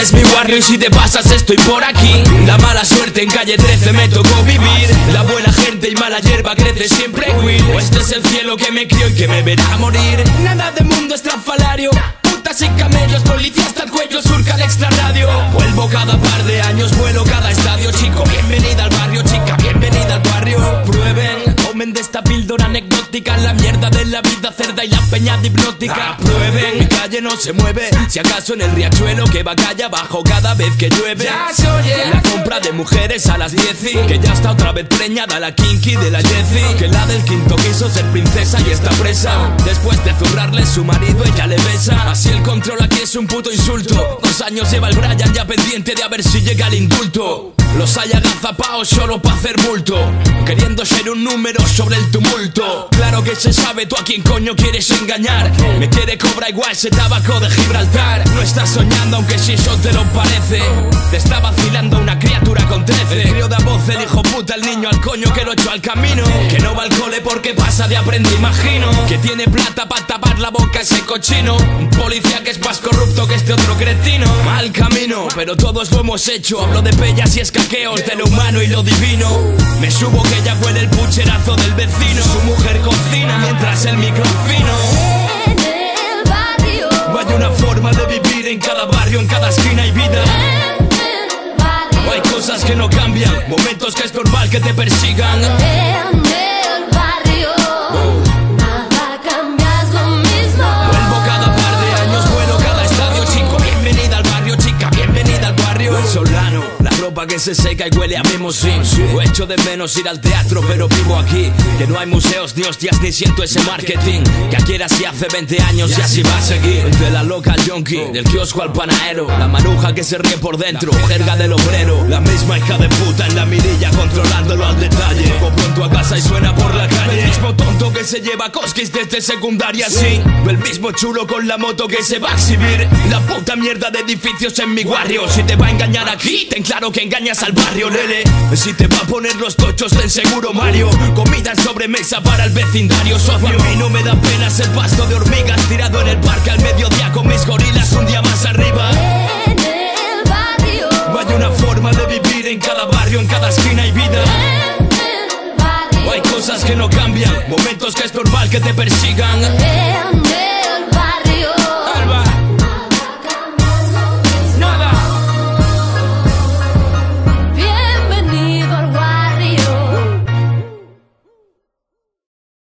es mi barrio y si te pasas estoy por aquí. La mala suerte en calle 13 me tocó vivir. La buena gente y mala hierba crece siempre Will O este es el cielo que me crió y que me verá morir. Nada de mundo estrafalario Putas y camellos, policías hasta el cuello surca el extra radio Vuelvo cada par de años, vuelo cada estadio Chico, bienvenida al barrio, chica, bienvenida al barrio. Prueben, comen de esta píldora anecdótica La mierda de la vida cerda y la peña hipnótica Prueben, mi calle no se mueve. Si acaso en el riachuelo que va calle abajo cada vez que llueve. Ya se oye La compra de mujeres a las 10 y Que ya está otra vez preñada la kinky de la Jessie. Que la del quinto quiso ser princesa y está presa. Después de zurrarle su marido ella le besa. Así el control aquí es un puto insulto. Dos años lleva el Brian ya pendiente de a ver si llega el indulto. Los hay agazapaos solo para hacer bulto Queriendo ser un número sobre el tumulto. Claro que se sabe tú a quién coño quieres engañar. Me quiere cobrar igual ese tabaco de Gibraltar. No estás soñando aunque si eso te lo parece. Te está vacilando una criatura con trece. El crío da voz el hijo puta el niño al coño que lo echó al camino. Que no va al cole porque pasa de aprende imagino. Que tiene plata para tapar la boca ese cochino. Un policía que es más corrupto que este otro cretino. Mal camino, pero todos lo hemos hecho. Hablo de pellas y escaqueos de lo humano y lo divino. Me subo que ya huele el pucherazo del vecino. Su mujer cocina mientras el microfino. En el barrio, No hay una forma de vivir en cada barrio, en cada esquina hay vida. En el barrio, Hay cosas que no cambian, momentos que es normal que te persigan. En el que se seca y huele a mimosín O echo de menos ir al teatro, pero vivo aquí. Que no hay museos ni hostias, ni siento ese marketing. Que aquí era así hace 20 años y así va a seguir. De la loca al yonki, del kiosco al panadero La maruja que se ríe por dentro, jerga del obrero. La misma hija de puta en la mirilla, controlándolo al detalle. Llego pronto a casa y suena se lleva cosquis desde secundaria, sí. El mismo chulo con la moto que se va a exhibir. La puta mierda de edificios en mi barrio. Si te va a engañar aquí, ten claro que engañas al barrio, lele Si te va a poner los tochos, ten seguro Mario. Comida en sobremesa para el vecindario socio. A mí no me da pena ser pasto de hormigas Tirado en el parque al mediodía con mis gorilas Un día más arriba cosas que no cambian, momentos que es normal que te persigan